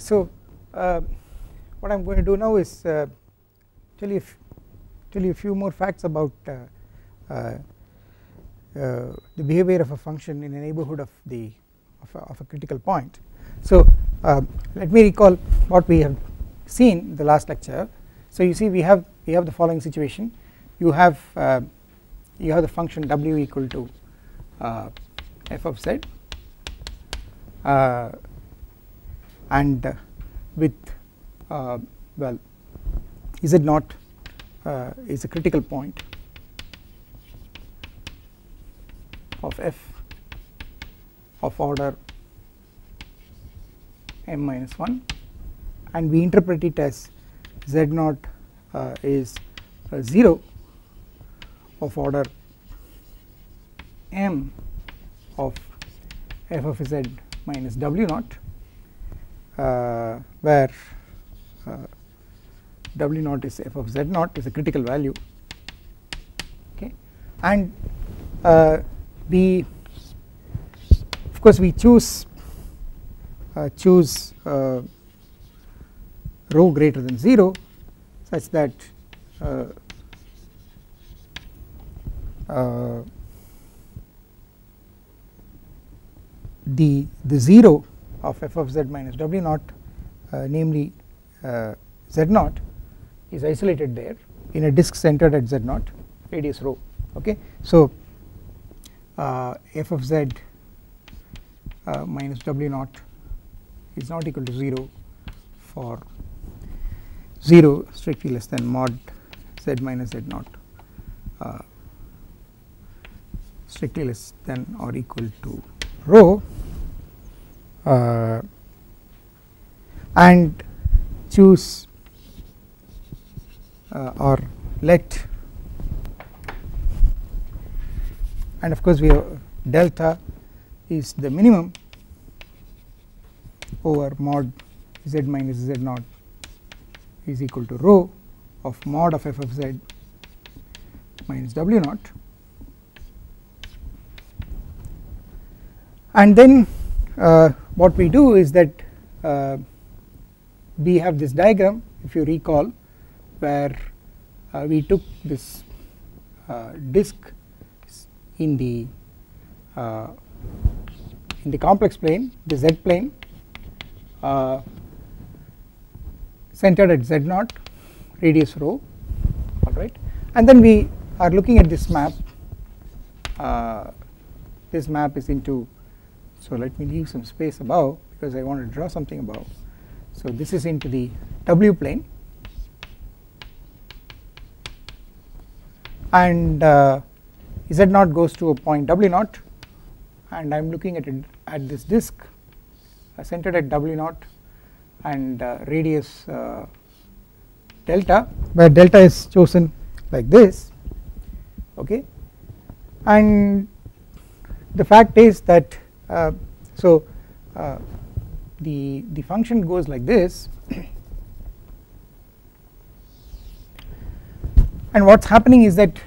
so uh, what I am going to do now is uh, tell you tell you a few more facts about uh, uh, uh, the behavior of a function in a neighbourhood of the of a, of a critical point. So let me recall what we have seen in the last lecture. So you see we have we have the following situation you have you have the function w equal to f of z and with uh, well z naught uh, is a critical point of f of order m minus 1 and we interpret it as z naught uh, is 0 of order m of f of z minus w naught. uh, where uh, w naught is f of z naught is a critical value okay? And uh, we of course we choose choose rho greater than 0 such that uh, uh, the the 0 of f of z minus w naught uh, namely uh, z naught is isolated there in a disk centered at z naught radius rho okay? So uh, f of z minus w naught is not equal to 0 for 0 strictly less than mod z minus z naught uh, strictly less than or equal to rho uh, and choose uh, or let. And of course we have delta is the minimum over mod z minus z naught is equal to rho of mod of f of z minus w naught. And then uh, what we do is that uh, we have this diagram if you recall where uh, we took this uh, disk in the uh, in the complex plane the z plane uh, centered at z naught radius rho alright? And then we are looking at this map this map is into so let me leave some space above because I want to draw something above. So this is into the W plane. And uh, Z naught goes to a point W naught. And I am looking at it at this disk uh, centered at W naught and uh, radius uh, delta where delta is chosen like this okay? And the fact is that so uh, the the function goes like this. And what's happening is that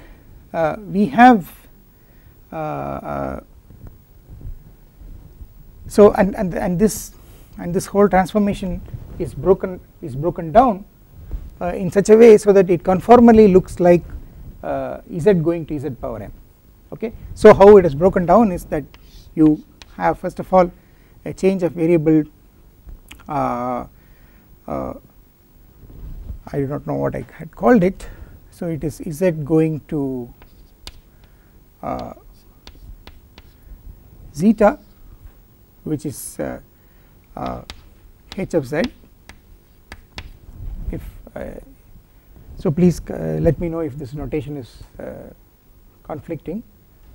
uh, we have so and, and and this and this whole transformation is broken is broken down uh, in such a way so that it conformally looks like uh, z going to z power m. Okay? So how it is broken down is that you have first of all a change of variable uh, uh, I do not know what I had called it. So it is z going to uh, zeta which is uh, uh, h of z. If uh, so please let me know if this notation is conflicting.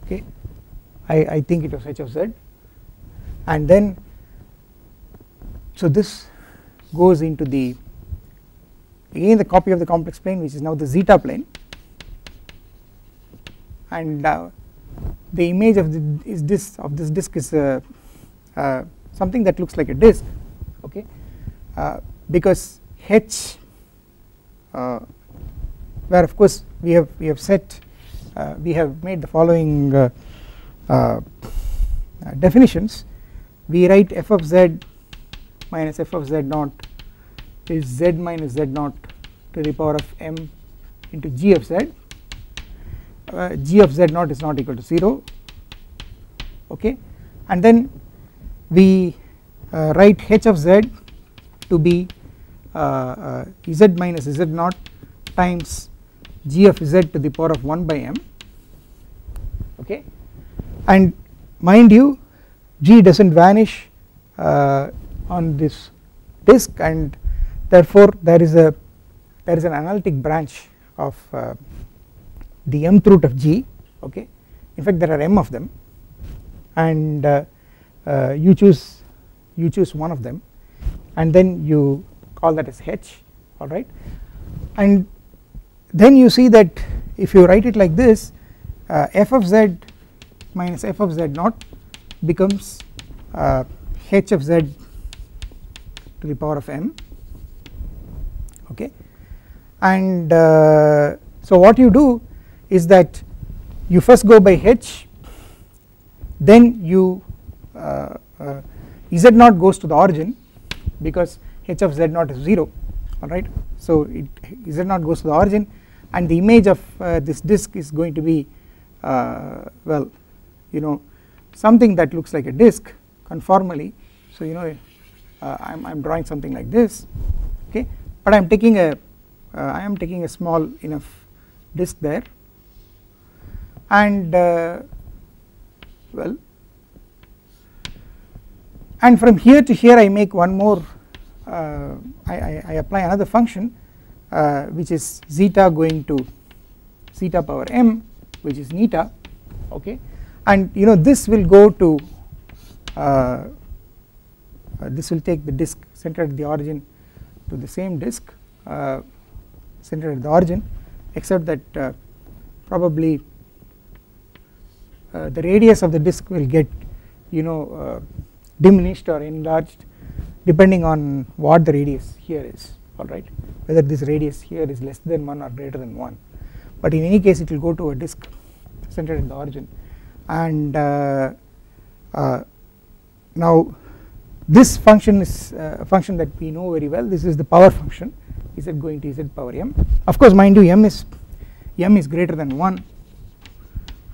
Okay. I, I think it was h of z and then so this goes into the again the copy of the complex plane which is now the zeta plane. And uh, the image of the is this of this disk is uh, uh, something that looks like a disk okay? Uh, because h uh, where of course we have we have set uh, we have made the following definitions we write f of z minus f of z naught is z minus z naught to the power of m into g of z. Uh, g of z naught is not equal to 0 okay? And then we uh, write h of z to be uh, uh z minus z naught times g of z to the power of 1 by m okay? And mind you g does not vanish uh, on this disk and therefore there is a there is an analytic branch of uh, the mth root of g okay? In fact there are m of them and uh, uh, you choose you choose one of them and then you call that as h alright? And then you see that if you write it like this uh, f of z minus f of z naught becomes uh, h of z to the power of m okay? And uh, so what you do is that you first go by h then you uh, uh, z naught goes to the origin because h of z naught is 0 alright so it z naught goes to the origin and the image of uh, this disk is going to be uh, well you know something that looks like a disk conformally. So you know uh, I'm, I'm drawing something like this okay? But I'm taking a uh, I am taking a small enough disk there. And uh, well and from here to here I make one more uh, I, I, I, apply another function uh, which is zeta going to zeta power m which is eta okay and you know this will go to uh, uh, this will take the disk centered at the origin to the same disk uh, centered at the origin except that uh, probably uh, the radius of the disk will get you know uh, diminished or enlarged depending on what the radius here is alright whether this radius here is less than 1 or greater than 1 but in any case it will go to a disk centered at the origin and uh, uh, now this function is uh, a function that we know very well. This is the power function. Z going to z power m? Of course mind you m is m is greater than 1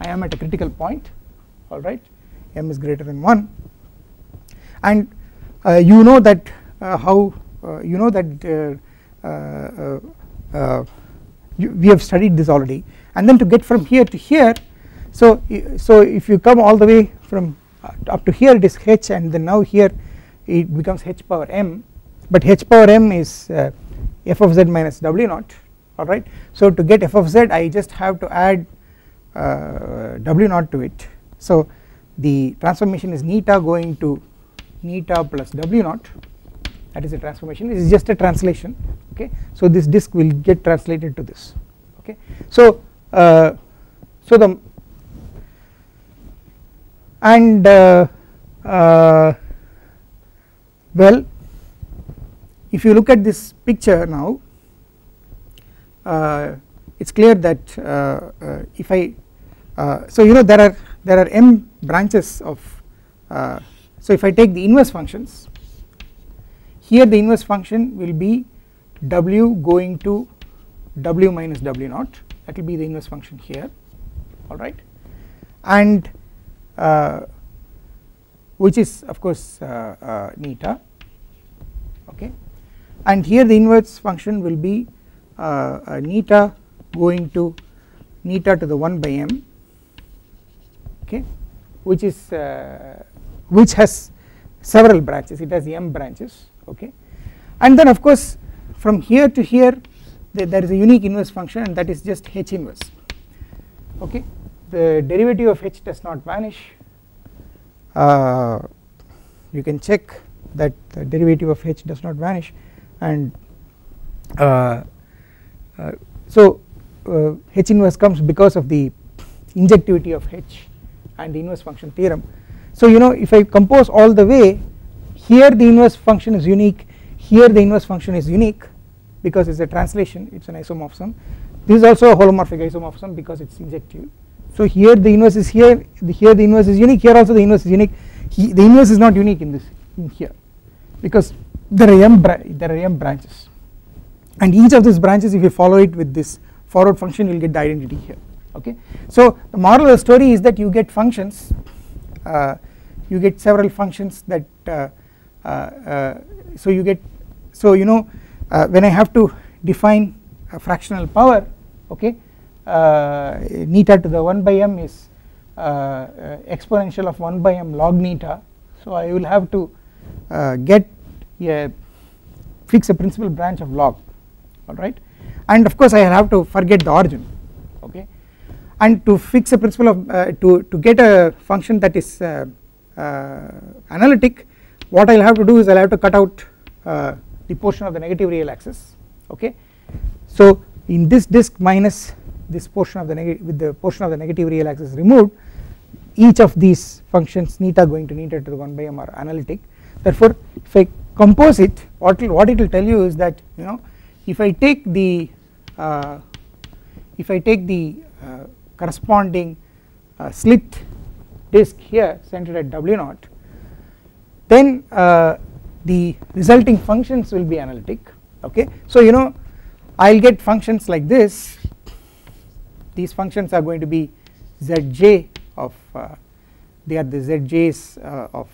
I am at a critical point. Alright m is greater than 1 and uh, you know that uh, how uh, you know that uh, uh, uh, you, we have studied this already. And then to get from here to here so so if you come all the way from up to here it is h and then now here it becomes h power m. But h power m is f of z minus w naught alright. So to get f of z I just have to add uh, w naught to it. So the transformation is eta going to eta plus w naught. That is a transformation. It is just a translation okay? So this disk will get translated to this okay? So uh, so the and uh, uh, well if you look at this picture now uh, it is clear that uh, uh, if I uh, so you know there are there are m branches of so if I take the inverse functions here the inverse function will be w going to w minus w naught. That will be the inverse function here. Alright and uh, which is of course eta okay. And here the inverse function will be uh, uh, eta going to eta to the 1 by m. Okay. Which is uh, which has several branches. It has m branches. Okay. And then of course from here to here there is a unique inverse function and that is just h inverse. Okay the derivative of h does not vanish. Uh, you can check that the derivative of h does not vanish and uh, uh, so uh, H inverse comes because of the injectivity of H and the inverse function theorem. So you know if I compose all the way here the inverse function is unique here the inverse function is unique because it is a translation it is an isomorphism. This is also a holomorphic isomorphism because it is injective so here the inverse is here the here the inverse is unique here also the inverse is unique. He, the inverse is not unique in this in here. Because there are m there are m branches. And each of these branches if you follow it with this forward function you will get the identity here okay. So the moral of the story is that you get functions uh, you get several functions that uh, uh, uh so you get so you know uh, when I have to define a fractional power okay eta to the 1 by m is exponential of 1 by m log eta so I will have to get a fix a principal branch of log alright? And of course I have to forget the origin okay? And to fix a principal of uh, to, to get a function that is uh, uh, analytic what I will have to do is I will have to cut out uh, the portion of the negative real axis okay. So in this disk minus this portion of the negative with the portion of the negative real axis removed each of these functions eta going to eta to the 1 by m are analytic therefore if I compose it what, what it will tell you is that you know if I take the uh, if I take the uh, corresponding uh, slit disk here centered at W naught then uh, the resulting functions will be analytic okay. So you know I will get functions like this these functions are going to be zj of uh, they are the zj's uh, of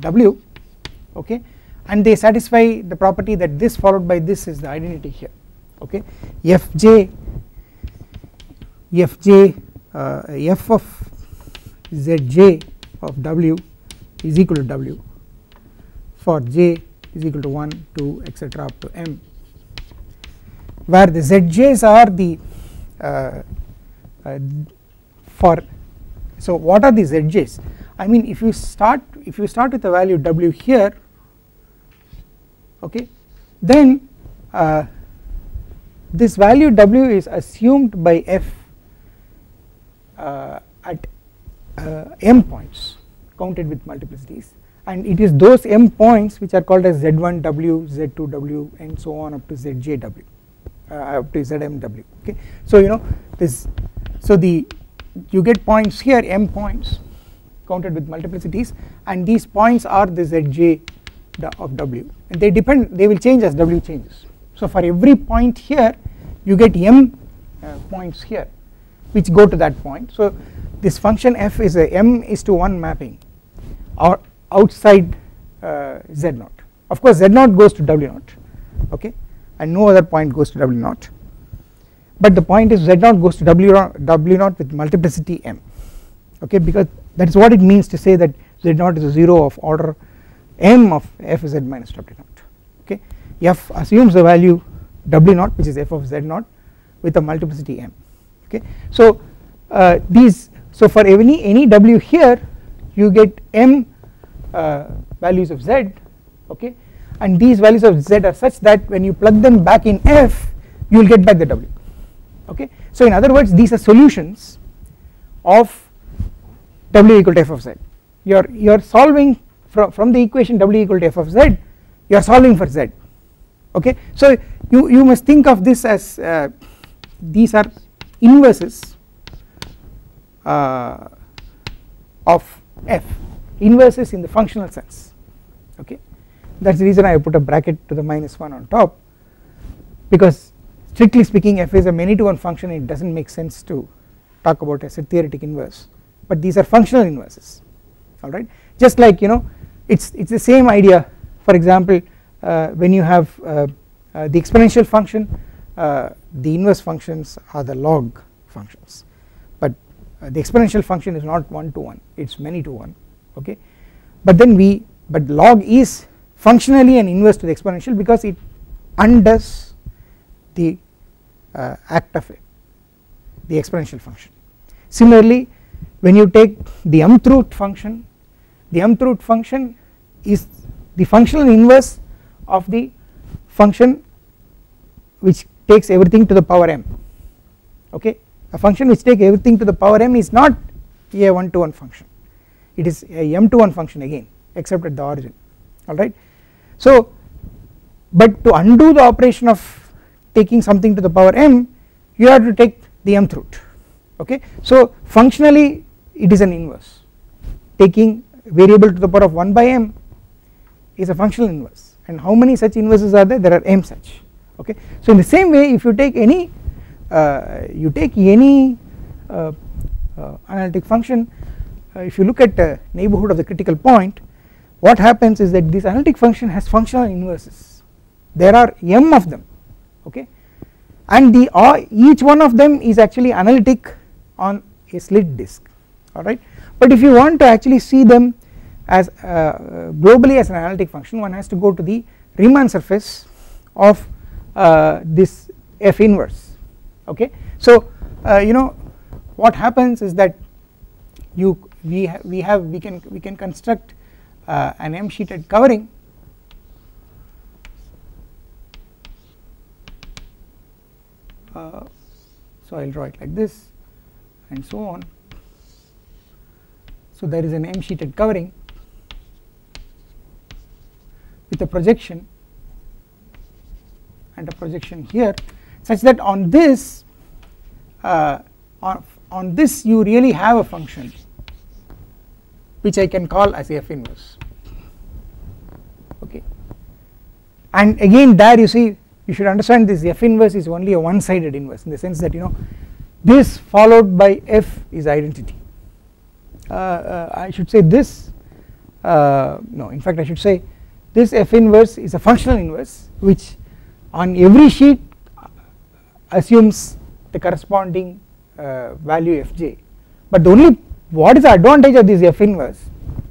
W okay? And they satisfy the property that this followed by this is the identity here okay? Fj fj uh, f of zj of w is equal to w. For j is equal to 1 2 etc up to m. Where the zj's are the uh, uh, for so what are these edges? I mean if you start if you start with a value w here okay then uh, this value w is assumed by f uh, at uh, m points counted with multiplicities. And it is those m points which are called as z1 w z2 w and so on up to zj w. uh, up to zm w okay so you know this so the you get points here m points counted with multiplicities and these points are the zj of w and they depend they will change as w changes. So for every point here you get m uh, points here which go to that point. So this function f is a m is to 1 mapping or outside uh, z naught of course z naught goes to w naught okay and no other point goes to w naught. But the point is z naught goes to w naught, w naught with multiplicity m. Okay because that is what it means to say that z naught is a 0 of order m of f z minus w naught. Okay f assumes the value w naught which is f of z naught with a multiplicity m. Okay so uh, these so for any any w here you get m uh, values of z. Okay and these values of z are such that when you plug them back in f you will get back the w. Okay? So in other words these are solutions of w equal to f of z. You are you are solving from, from the equation w equal to f of z you are solving for z. Okay. So you, you must think of this as uh, these are inverses uh, of f inverses in the functional sense. Okay that is the reason I put a bracket to the minus 1 on top. Because strictly speaking f is a many to one function it does not make sense to talk about as a theoretic inverse. But these are functional inverses alright? Just like you know it's it's the same idea for example uh, when you have uh, uh, the exponential function uh, the inverse functions are the log functions. But uh, the exponential function is not one to one it's many to one okay? But then we but log is functionally an inverse to the exponential because it undoes the uh, act of it the exponential function. Similarly when you take the mth root function the mth root function is the functional inverse of the function which takes everything to the power m okay? A function which takes everything to the power m is not a 1 to 1 function. It is a m to 1 function again except at the origin alright. So but to undo the operation of taking something to the power m you have to take the mth root okay? So functionally it is an inverse. Taking variable to the power of 1 by m is a functional inverse. And how many such inverses are there? There are m such okay? So in the same way if you take any uh, you take any uh, uh, analytic function uh, if you look at the neighborhood of the critical point what happens is that this analytic function has functional inverses. There are m of them okay? And the uh, each one of them is actually analytic on a slit disk alright? But if you want to actually see them as uh, globally as an analytic function one has to go to the Riemann surface of uh, this f inverse okay? So uh, you know what happens is that you we ha we have we can we can construct uh, an m sheeted covering. Uh, so I will draw it like this and so on. So there is an m sheeted covering with a projection and a projection here such that on this uh, on, on this you really have a function which I can call as f inverse. Okay. And again there you see you should understand this f inverse is only a one sided inverse in the sense that you know this followed by f is identity. Uh, uh, I should say this uh, no in fact I should say this f inverse is a functional inverse which on every sheet assumes the corresponding uh, value fj but the only what is the advantage of this f inverse?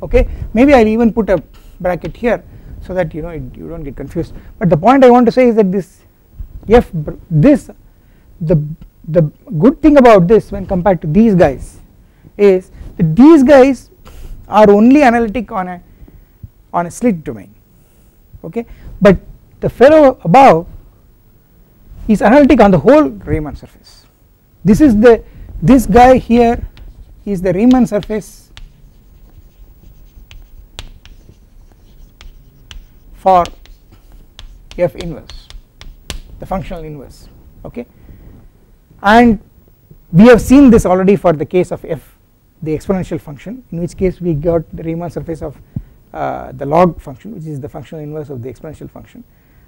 Okay maybe I will even put a bracket here so that you know it, you do not get confused. But the point I want to say is that this f this the the good thing about this when compared to these guys is that these guys are only analytic on a on a slit domain. Okay but the fellow above is analytic on the whole Riemann surface. This is the this guy here is the Riemann surface for f inverse the functional inverse okay? And we have seen this already for the case of f the exponential function in which case we got the Riemann surface of uh, the log function which is the functional inverse of the exponential function.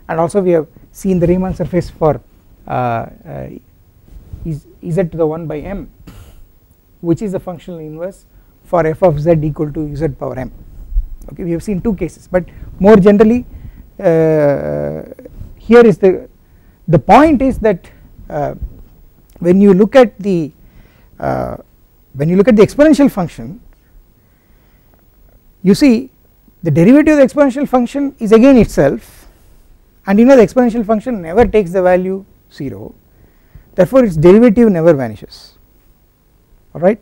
And also we have seen the Riemann surface for uh, uh, z to the 1 by m which is the functional inverse for f of z equal to z power m. Okay we have seen two cases but more generally uh, here is the the point is that uh, when you look at the uh, when you look at the exponential function you see the derivative of the exponential function is again itself and you know the exponential function never takes the value 0 therefore its derivative never vanishes alright.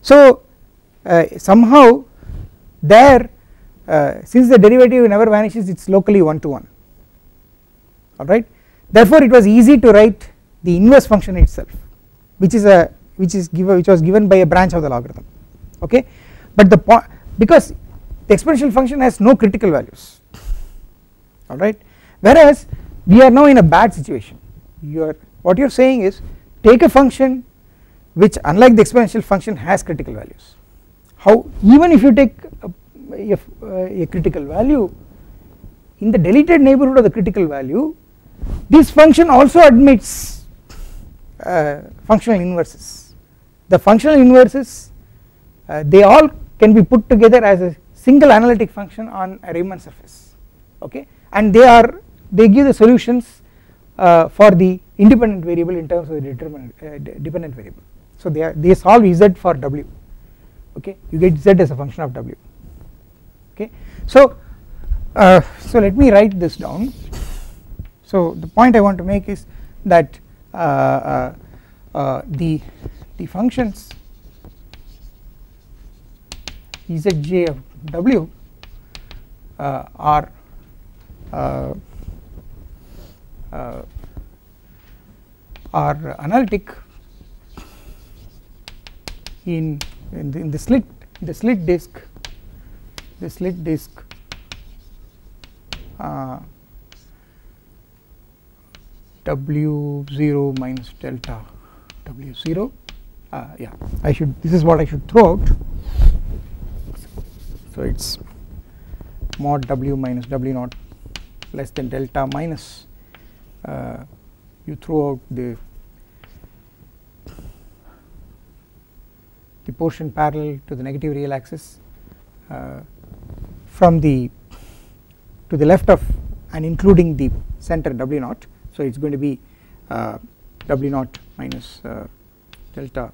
So uh, somehow there uh, since the derivative never vanishes it is locally 1 to 1 alright? Therefore it was easy to write the inverse function itself which is a which is given which was given by a branch of the logarithm. Okay? But the point because the exponential function has no critical values. Alright? Whereas we are now in a bad situation. You are what you are saying is take a function which unlike the exponential function has critical values. How even if you take a, a, critical value in the deleted neighborhood of the critical value this function also admits uh, functional inverses. The functional inverses uh, they all can be put together as a single analytic function on a Riemann surface okay? And they are they give the solutions uh, for the independent variable in terms of the determinant uh, dependent variable so they are they solve z for w okay? You get z as a function of w okay? So uh, so let me write this down. So the point I want to make is that uh, uh, uh the the functions Ezj of w uh, are uh, are analytic in in the, in the slit the slit disk the slit disk uh, w0 minus delta w0 uh, yeah I should this is what I should throw out. So it's mod w minus w naught less than delta minus uh, you throw out the the portion parallel to the negative real axis uh, from the to the left of and including the center w naught. So it is going to be uh, w naught minus uh, delta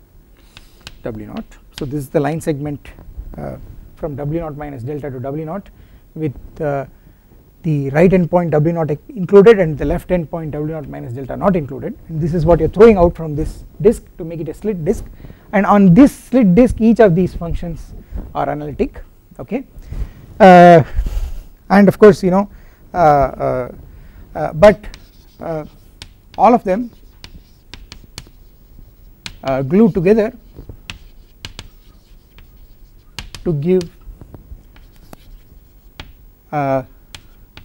w naught. So this is the line segment uh, from w naught minus delta to w naught with uh, the right end point w naught included and the left end point w naught minus delta not included. And this is what you are throwing out from this disk to make it a slit disk. And on this slit disk each of these functions are analytic okay? Uh, and of course you know uh, uh, uh but uh, all of them uh, glue together to give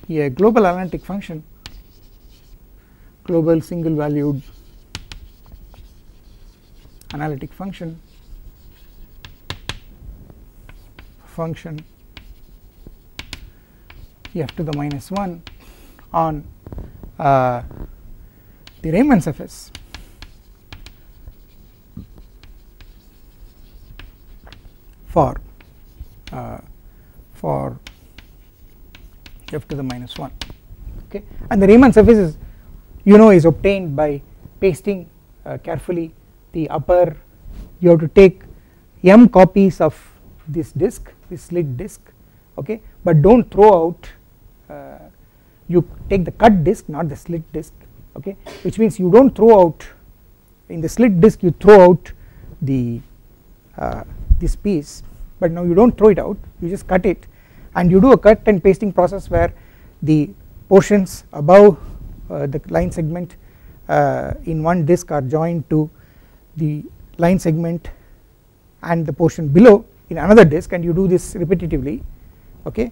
a global analytic function global single valued analytic function function f to the minus 1 on uh, the Riemann surface. For uh, for f to the minus 1 okay? And the Riemann surface is you know is obtained by pasting uh, carefully the upper. You have to take m copies of this disk this slit disk okay? But do not throw out uh, you take the cut disk not the slit disk okay? Which means you do not throw out in the slit disk you throw out the uh, this piece. But now you do not throw it out. You just cut it and you do a cut and pasting process where the portions above uh, the line segment uh, in one disk are joined to the line segment and the portion below in another disk and you do this repetitively okay?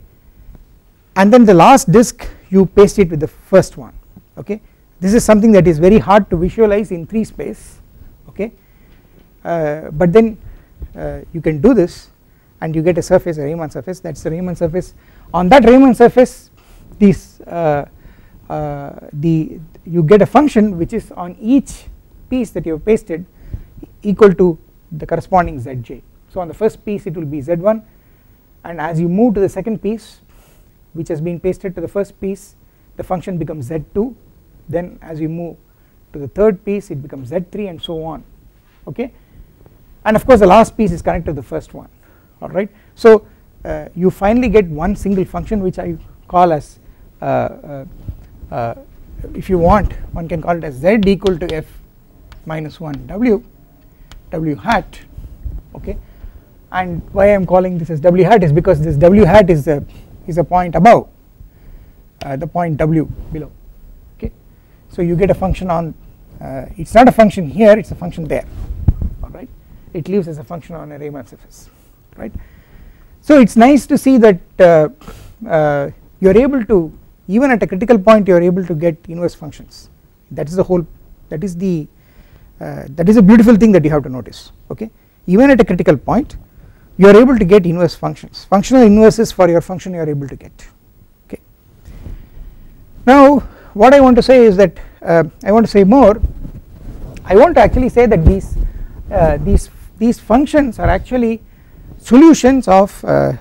And then the last disk you paste it with the first one okay? This is something that is very hard to visualize in 3 space okay? Uh, but then uh, you can do this and you get a surface a Riemann surface that is the Riemann surface. On that Riemann surface these uh, uh the you get a function which is on each piece that you have pasted equal to the corresponding zj. So on the first piece it will be z1 and as you move to the second piece which has been pasted to the first piece the function becomes z2 then as you move to the third piece it becomes z3 and so on. Okay? And of course the last piece is connected to the first one alright. So uh, you finally get one single function which I call as uh, uh, uh if you want one can call it as z equal to f minus 1 w w hat okay? And why I am calling this as w hat is because this w hat is a is a point above uh, the point w below okay? So you get a function on uh, it is not a function here it is a function there alright? It lives as a function on a Riemann surface right? So it is nice to see that uh, uh, you are able to even at a critical point you are able to get inverse functions. That is the whole that is the uh, that is a beautiful thing that you have to notice okay? Even at a critical point you are able to get inverse functions. Functional inverses for your function you are able to get okay? Now what I want to say is that uh, I want to say more. I want to actually say that these uh, these these functions are actually solutions of uh,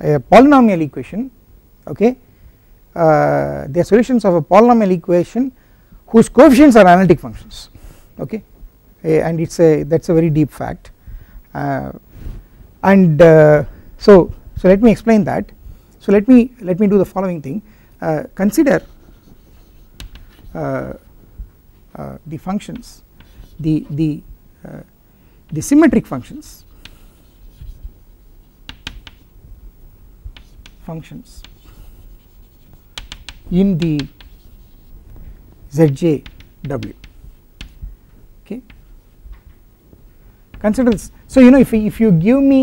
a polynomial equation okay? Uh, they are solutions of a polynomial equation whose coefficients are analytic functions okay? And it's a that's a very deep fact. Uh, and uh, so so let me explain that. So let me let me do the following thing. Uh, consider uh, the functions the the the symmetric functions functions. In the zj w. Okay. Consider this. So you know if, if you give me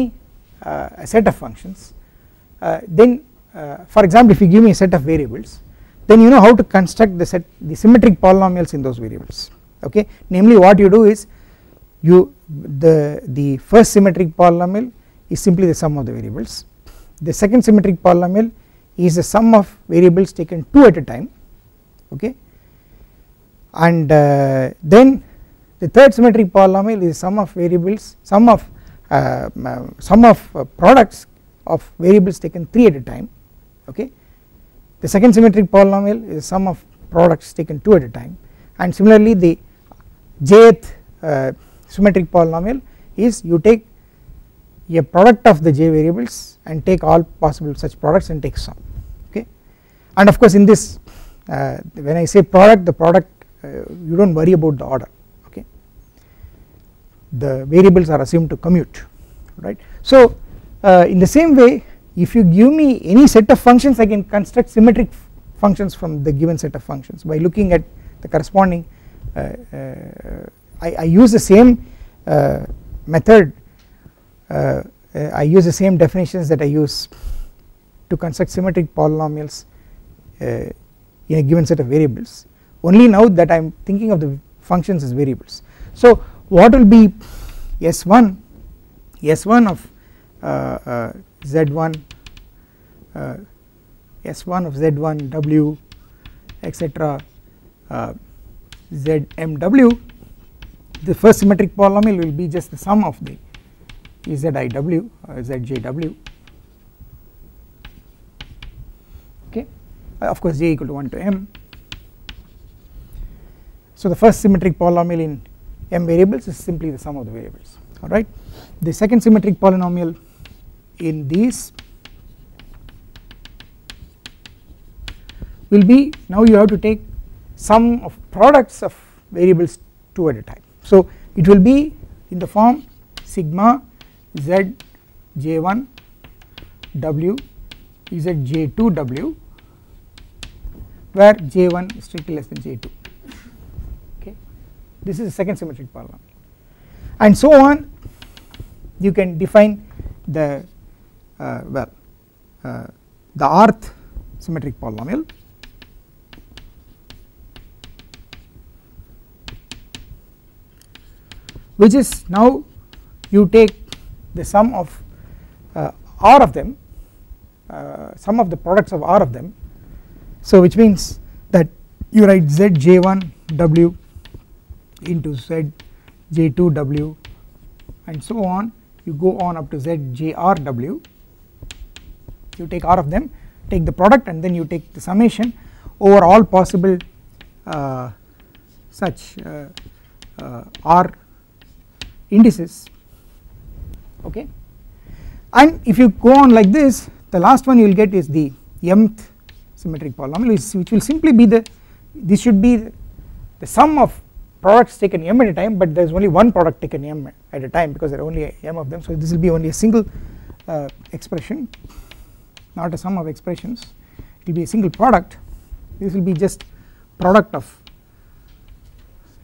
uh, a set of functions uh, then uh, for example if you give me a set of variables then you know how to construct the set the symmetric polynomials in those variables. Okay. Namely what you do is you the the first symmetric polynomial is simply the sum of the variables the second symmetric polynomial is the sum of variables taken two at a time okay? And uh, then the third symmetric polynomial is sum of variables sum of uh, sum of uh, products of variables taken 3 at a time okay? The second symmetric polynomial is sum of products taken 2 at a time. And similarly the jth uh, symmetric polynomial is you take a product of the j variables and take all possible such products and take sum okay? And of course in this uh, when I say product the product uh, you do not worry about the order okay? The variables are assumed to commute right. So uh, in the same way if you give me any set of functions I can construct symmetric functions from the given set of functions. By looking at the corresponding uh, uh, I, I, use the same uh, method uh, I use the same definitions that I use to construct symmetric polynomials uh, in a given set of variables. Only now that I am thinking of the functions as variables. So what will be S1 S1 of uh, uh, Z1 uh, S1 of Z1 W etc ZMW the first symmetric polynomial will be just the sum of the ZIW or ZJW okay uh, of course j equal to 1 to m. So the first symmetric polynomial in m variables is simply the sum of the variables alright. The second symmetric polynomial in these will be now you have to take sum of products of variables 2 at a time. So it will be in the form sigma z j1 w z j2 w where j1 is strictly less than j2 okay. This is the second symmetric polynomial and so on you can define the uh, well uh, the rth symmetric polynomial. Which is now you take the sum of uh, r of them uh, sum of the products of r of them. So which means that you write z j1 w into z j2 w and so on. You go on up to z j r w. You take r of them take the product and then you take the summation over all possible uh, such uh, uh, r indices okay? And if you go on like this the last one you will get is the mth symmetric polynomial which will simply be the this should be the sum of products taken m at a time but there is only one product taken m at a time because there are only m of them. So this will be only a single uh, expression not a sum of expressions. It will be a single product. This will be just product of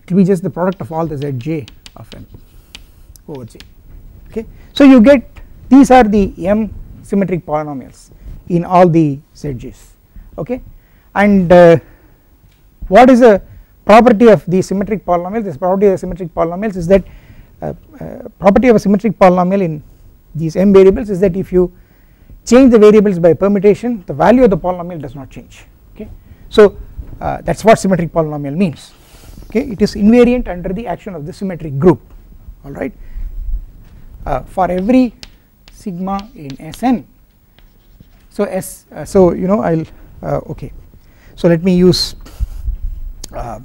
it will be just the product of all the zj of m over j okay. So you get these are the m symmetric polynomials in all the zj's okay? And uh, what is a property of the symmetric polynomials? This property of the symmetric polynomials is that uh, uh, property of a symmetric polynomial in these m variables is that if you change the variables by permutation the value of the polynomial does not change. Okay? So uh, that is what symmetric polynomial means. Okay? It is invariant under the action of the symmetric group. Alright uh, for every sigma in Sn. So S uh, so you know I will uh, okay so let me use uh,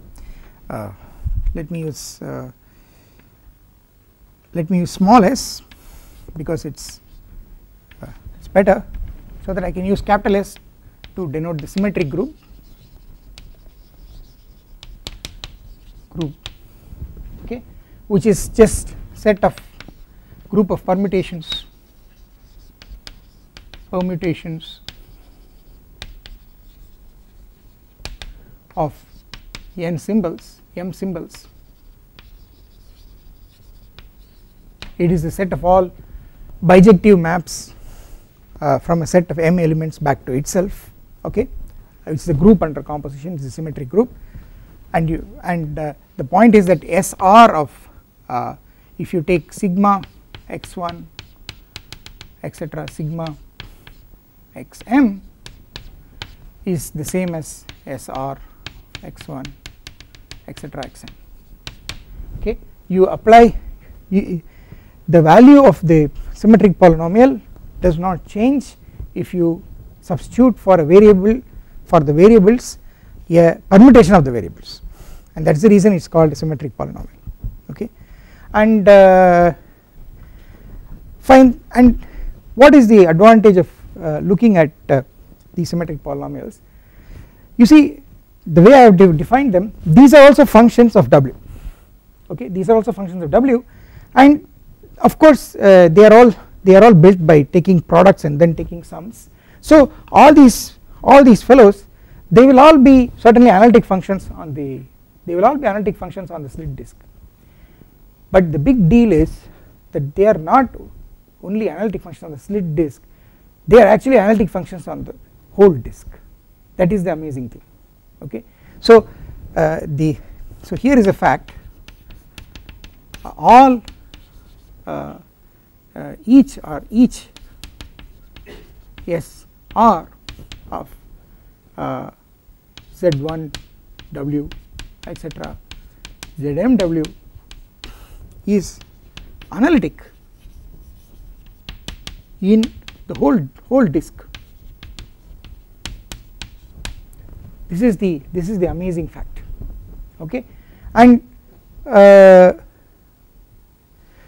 uh, let me use let me use small s because it's it's better so that I can use capital S to denote the symmetric group group okay which is just set of group of permutations permutations of n symbols m symbols. It is a set of all bijective maps uh, from a set of m elements back to itself okay? Which is a group under composition it is a symmetric group. And you and uh, the point is that SR of uh, if you take sigma x1 etc sigma xm is the same as SR x1 etc xm. Okay? You apply you, the value of the symmetric polynomial does not change if you substitute for a variable for the variables a permutation of the variables. And that is the reason it is called a symmetric polynomial. Okay? And uh, fine and what is the advantage of uh, looking at uh, these symmetric polynomials? You see the way I have de defined them these are also functions of w. Okay these are also functions of w. And of course uh, they are all they are all built by taking products and then taking sums. So all these all these fellows they will all be certainly analytic functions on the they will all be analytic functions on the slit disk. But the big deal is that they are not only analytic functions on the slit disk. They are actually analytic functions on the whole disk. That is the amazing thing okay? So uh, the so here is a fact. All uh, uh, each or each S R of uh, Z1 W etc Zm W is analytic in the whole whole disk. This is the this is the amazing fact okay? And uh,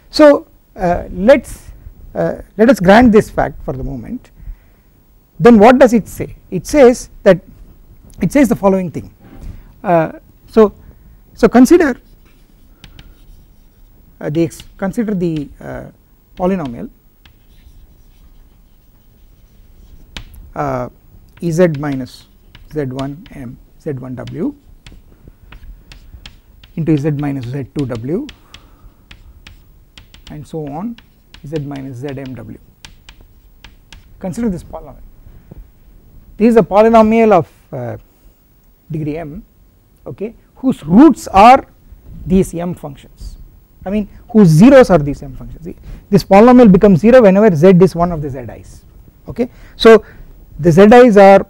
so uh, let us uh, let us grant this fact for the moment. Then what does it say? It says that it says the following thing. Uh, so so consider uh, the consider the uh, polynomial uh, z minus z1 m z1 w into z minus z2 w and so on z minus zmw. Consider this polynomial. This is a polynomial of uh, degree m okay whose roots are these m functions I mean whose zeros are these m functions this polynomial becomes 0 whenever z is one of the zi's okay. So the zi's are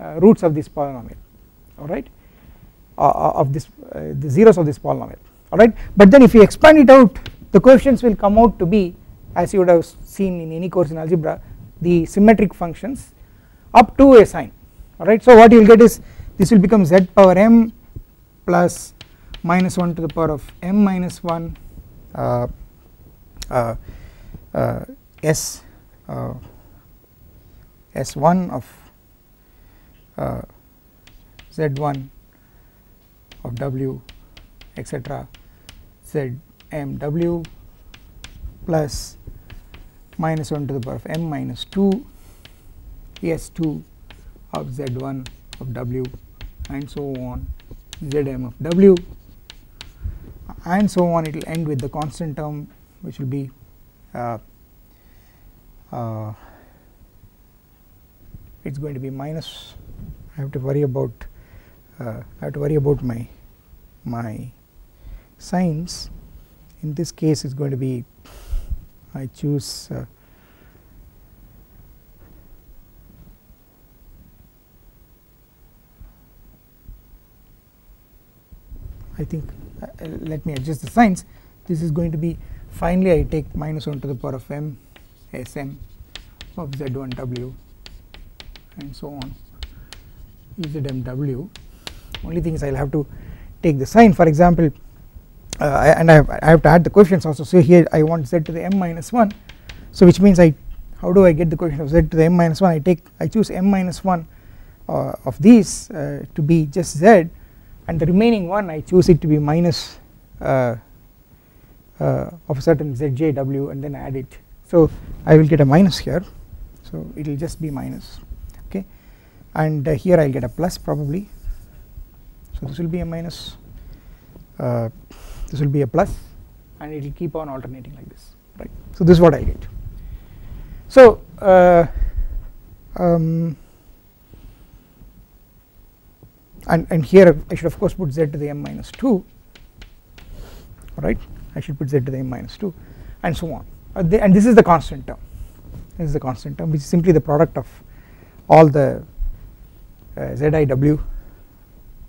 uh, roots of this polynomial alright uh, uh, of this uh, the zeros of this polynomial alright but then if you expand it out the coefficients will come out to be as you would have seen in any course in algebra the symmetric functions up to a sign alright. So what you will get is this will become z power m plus minus 1 to the power of m minus 1 uh, uh, uh, s uh, s1 of uh, z1 of w etc Z m W plus minus plus minus 1 to the power of m minus 2 s2 of z1 of w and so on. Zm of w. And so on it will end with the constant term which will be uh, uh, it is going to be minus. I have to worry about uh, I have to worry about my my signs. In this case it is going to be I choose uh, I think uh, let me adjust the signs. This is going to be finally I take minus 1 to the power of m sm of z1 w and so on. Zmw only thing is I will have to take the sign. For example uh, and I have, I have to add the coefficients also. So here I want z to the m minus 1 so which means I how do I get the coefficient of z to the m minus 1 I take I choose m minus 1 uh, of these uh, to be just z. And the remaining one I choose it to be minus uh, uh, of a certain zjw and then add it. So I will get a minus here. So it will just be minus and uh, here I will get a plus probably. So this will be a minus. This will be a plus. And it will keep on alternating like this. Right. So this is what I get. So uh, um, and, and here I should of course put z to the m minus 2 right I should put z to the m minus 2 and so on. Uh, the, and this is the constant term. This is the constant term which is simply the product of all the uh, ziw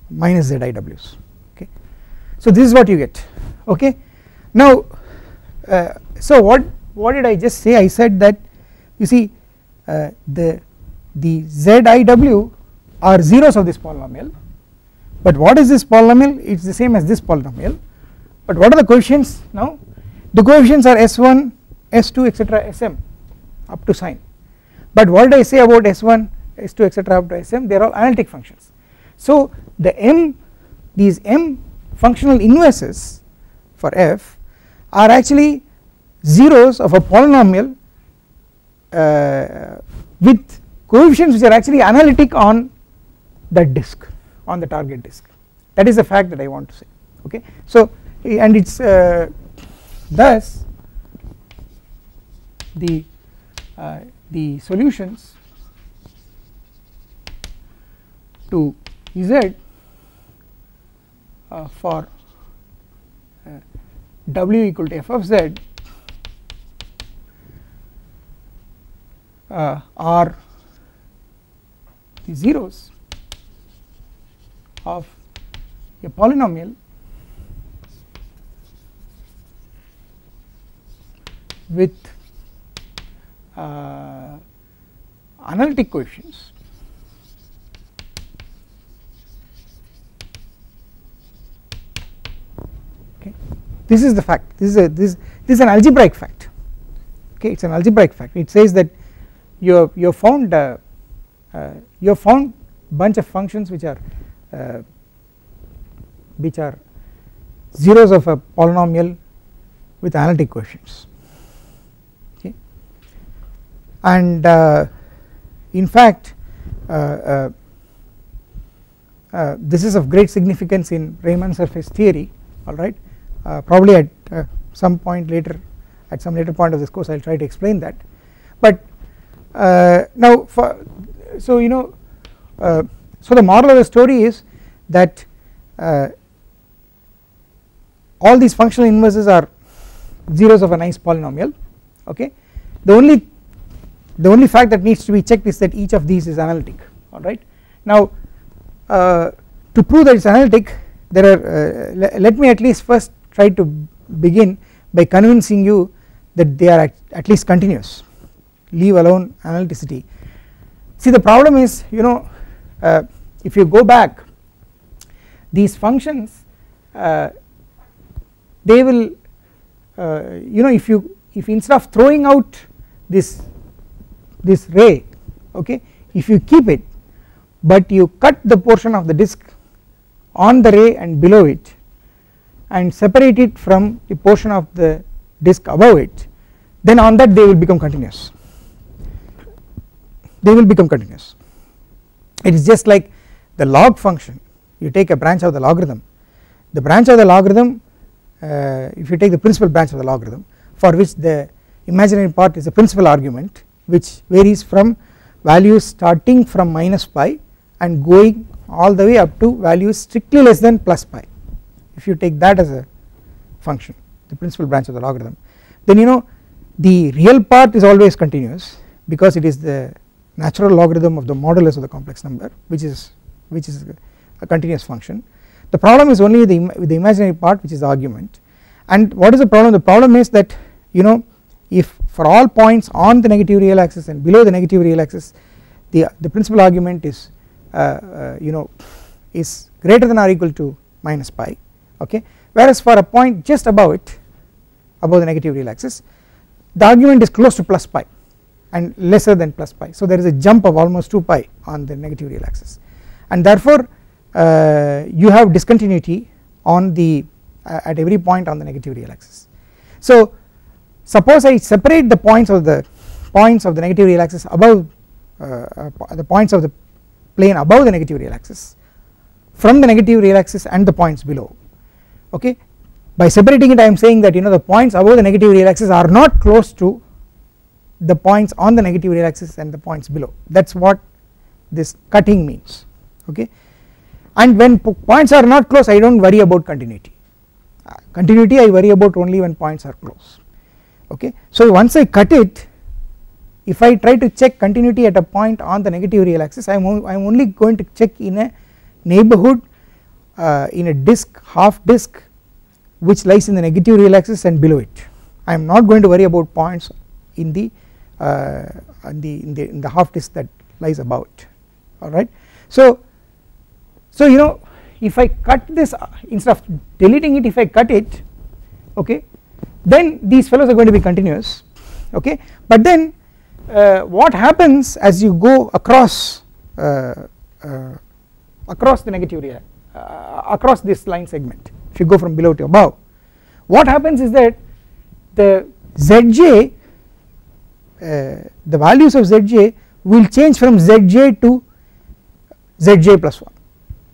minus ziws okay. So this is what you get. Okay. Now uh, so what what did I just say? I said that you see uh, the the ziw are zeros of this polynomial. But what is this polynomial? It is the same as this polynomial. But what are the coefficients now? The coefficients are s1 s2 etc sm up to sign but what did I say about s1 s2 etc up to sm they are all analytic functions. So the m these m functional inverses for f are actually zeros of a polynomial uh, with coefficients which are actually analytic on that disk on the target disk. That is the fact that I want to say okay? So and it is uh, thus the uh, the solutions to Z uh, for uh, W equal to f of z uh, are the zeros of a polynomial with uh, analytic coefficients okay this is the fact this is a this this is an algebraic fact. Okay it is an algebraic fact. It says that you have you have found uh, uh, you have found bunch of functions which are uh, which are zeros of a polynomial with analytic coefficients okay? And uh, in fact uh, this is of great significance in Riemann surface theory alright probably at some point later at some later point of this course I will try to explain that. But now for so you know so the moral of the story is that uh, all these functional inverses are zeros of a nice polynomial okay? The only the only fact that needs to be checked is that each of these is analytic alright now uh, to prove that it is analytic there are uh, le let me at least first try to begin by convincing you that they are at, at least continuous. Leave alone analyticity. See the problem is you know uh, if you go back these functions uh, they will uh, you know if you if instead of throwing out this this ray okay if you keep it but you cut the portion of the disk on the ray and below it and separate it from the portion of the disk above it then on that they will become continuous. They will become continuous. It is just like the log function. You take a branch of the logarithm. The branch of the logarithm uh, if you take the principal branch of the logarithm for which the imaginary part is a principal argument which varies from values starting from minus pi and going all the way up to values strictly less than plus pi if you take that as a function the principal branch of the logarithm then you know the real part is always continuous because it is the natural logarithm of the modulus of the complex number which is which is a continuous function. The problem is only the, the imaginary part which is the argument. And what is the problem? The problem is that you know if for all points on the negative real axis and below the negative real axis the the principal argument is uh, uh, you know is greater than or equal to minus pi okay? Whereas for a point just above it above the negative real axis the argument is close to plus pi and lesser than plus pi. So there is a jump of almost 2 pi on the negative real axis and therefore uh, you have discontinuity on the uh, at every point on the negative real axis so suppose I separate the points of the points of the negative real axis above uh, uh the points of the plane above the negative real axis from the negative real axis and the points below okay? By separating it I am saying that you know the points above the negative real axis are not close to the points on the negative real axis and the points below. That is what this cutting means. Okay? And when points are not close I do not worry about continuity. Uh, continuity I worry about only when points are close. Okay. So once I cut it if I try to check continuity at a point on the negative real axis I am only going to check in a neighborhood uh, in a disk half disk which lies in the negative real axis and below it. I am not going to worry about points in the uh, in the in the in the half disk that lies above it alright. So so you know if I cut this uh, instead of deleting it if I cut it okay then these fellows are going to be continuous okay? But then uh, what happens as you go across uh, uh, across the negative real uh, across this line segment if you go from below to above. What happens is that the zj uh, the values of zj will change from zj to zj plus 1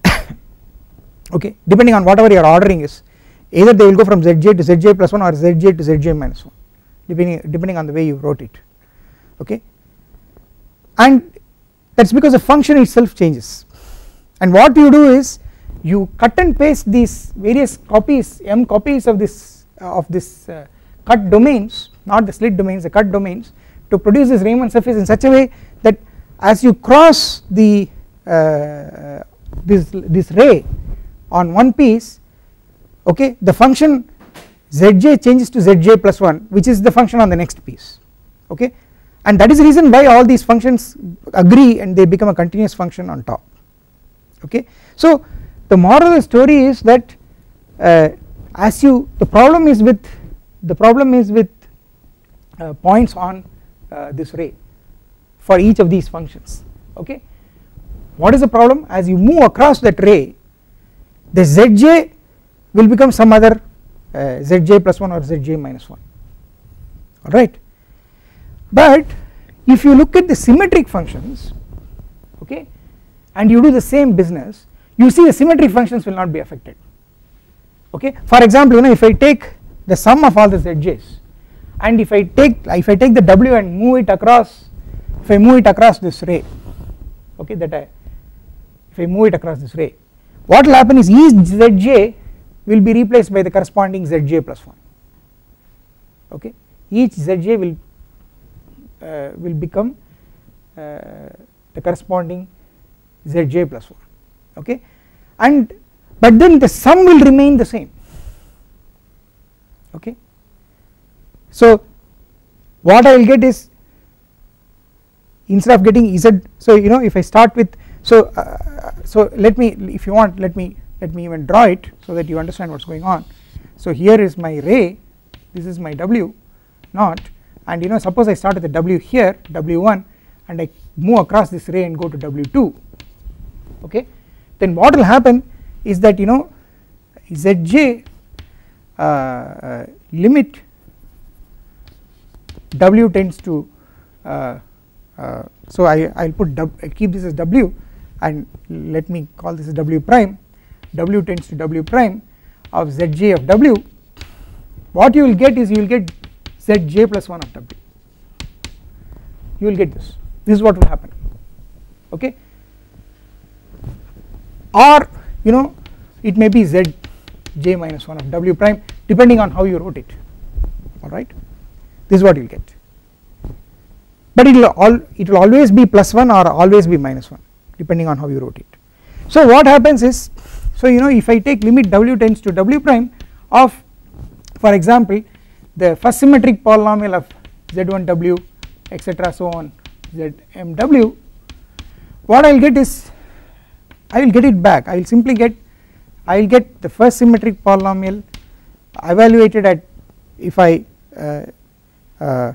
okay? Depending on whatever your ordering is either they will go from zj to zj plus 1 or zj to zj minus 1 depending depending on the way you wrote it. Okay? And that is because the function itself changes. And what you do is you cut and paste these various copies m copies of this uh, of this uh, cut domains not the slit domains the cut domains to produce this Riemann surface in such a way that as you cross the uh, this this ray on one piece okay the function zj changes to zj plus 1 which is the function on the next piece okay and that is the reason why all these functions agree and they become a continuous function on top okay. So the moral of the story is that uh, as you the problem is with the problem is with uh, points on uh, this ray for each of these functions okay? What is the problem? As you move across that ray the zj will become some other uh, zj plus 1 or zj minus 1 alright? But if you look at the symmetric functions okay and you do the same business you see the symmetric functions will not be affected. Okay? For example you know if I take the sum of all these zj's and if I take if I take the w and move it across if I move it across this ray okay that I if I move it across this ray what will happen is each zj will be replaced by the corresponding zj plus 1 okay? Each zj will uh, will become uh, the corresponding zj plus 1 okay? And but then the sum will remain the same. Okay? So what I will get is instead of getting z so you know if I start with so uh, so let me if you want let me let me even draw it so that you understand what is going on. So here is my ray this is my w naught and you know suppose I start at the w here w1 and I move across this ray and go to w2 okay then what will happen is that you know zj uh, uh, limit w tends to uh, uh so I I will put keep this as w and let me call this w prime. W tends to w prime of zj of w. What you will get is you will get zj plus 1 of w. You will get this. This is what will happen. Okay or you know it may be z j minus 1 of w prime depending on how you wrote it alright this is what you will get. But it will all it will always be plus 1 or always be minus 1 depending on how you wrote it so what happens is so you know if I take limit w tends to w prime of for example the first symmetric polynomial of z1w etc so on zmw what I will get is I will get it back. I will simply get I will get the first symmetric polynomial evaluated at if I uh, uh,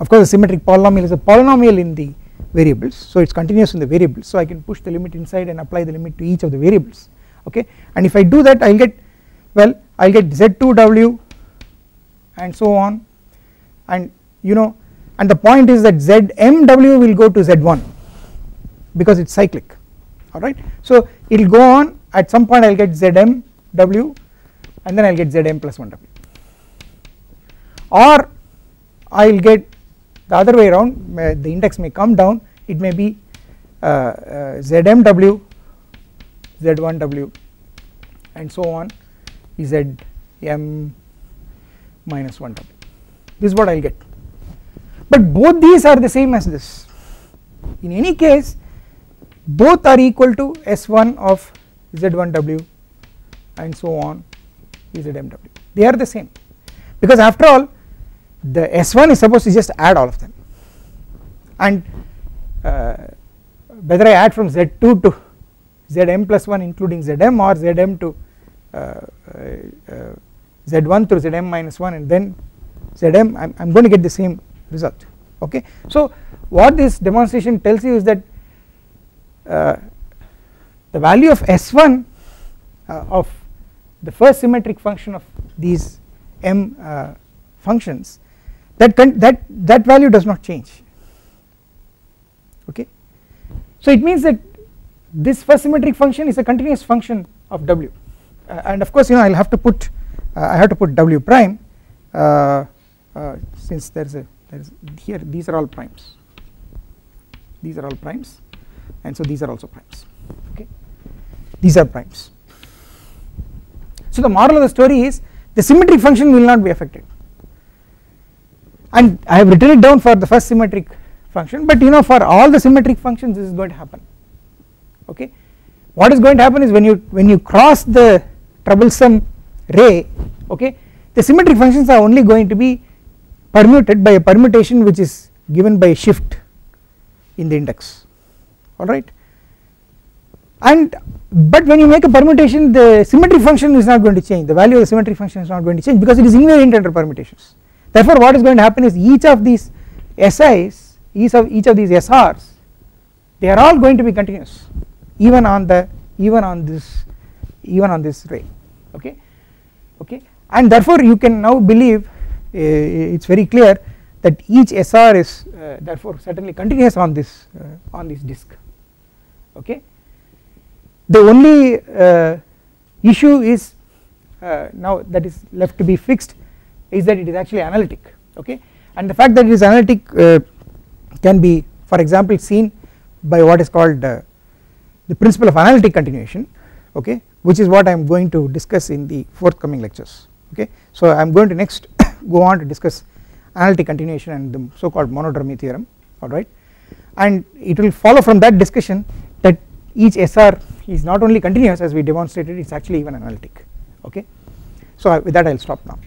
of course the symmetric polynomial is a polynomial in the variables so it is continuous in the variables. So I can push the limit inside and apply the limit to each of the variables okay? And if I do that I will get well I will get z2w and so on. And you know and the point is that zmw will go to z1 because it is cyclic. Alright? So it will go on at some point I will get zmw and then I will get zm plus 1w or I will get the other way around the index may come down it may be uh, uh, zmw z1w and so on zm minus 1w this is what I will get. But both these are the same as this. In any case both are equal to S1 of Z1W and so on ZMW they are the same. Because after all the S1 is supposed to just add all of them. And uh, whether I add from Z2 to Zm plus 1 including Zm or Zm to uh, uh, Z1 through Zm minus 1 and then Zm I am going to get the same result. Okay. So what this demonstration tells you is that uh, the value of S1 uh, of the first symmetric function of these m uh, functions that that that value does not change. Okay. So it means that this first symmetric function is a continuous function of w. Uh, and of course you know I will have to put uh, I have to put w prime since there is a there is here these are all primes. These are all primes and so these are also primes. Okay. These are primes. So the moral of the story is the symmetric function will not be affected. And I have written it down for the first symmetric function but you know for all the symmetric functions this is going to happen. Okay? What is going to happen is when you when you cross the troublesome ray okay the symmetric functions are only going to be permuted by a permutation which is given by shift in the index alright and but when you make a permutation the symmetric function is not going to change. The value of the symmetric function is not going to change because it is invariant under permutations. Therefore what is going to happen is each of these SIs each of each of these SRs they are all going to be continuous even on the even on this even on this ray. Okay? Okay? And therefore you can now believe uh, it is very clear that each SR is uh, therefore certainly continuous on this uh, on this disk okay? The only uh, issue is uh, now that is left to be fixed is that it is actually analytic. Okay? And the fact that it is analytic uh, can be for example seen by what is called the principle of analytic continuation okay? Which is what I am going to discuss in the forthcoming lectures. Okay. So I am going to next go on to discuss analytic continuation and the so called monodromy theorem alright and it will follow from that discussion each SR is not only continuous as we demonstrated it is actually even analytic okay. So with that I will stop now.